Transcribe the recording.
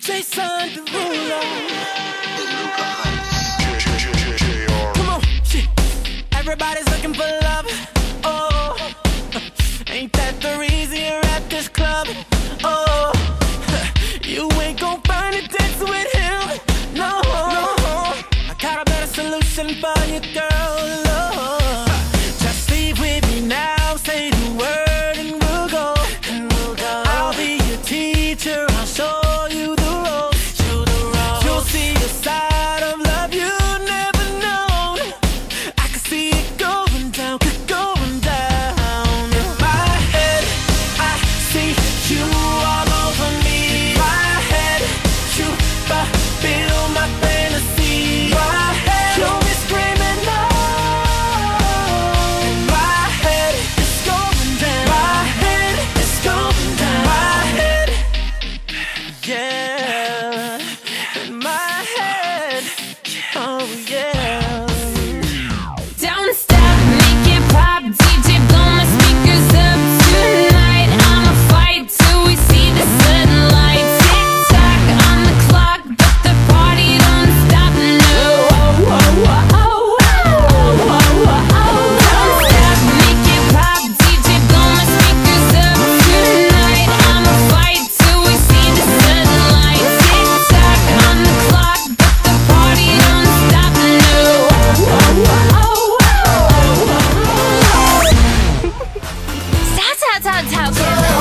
Jason Derulo. Come on, shit. Everybody's solution for you, girl. That's how it's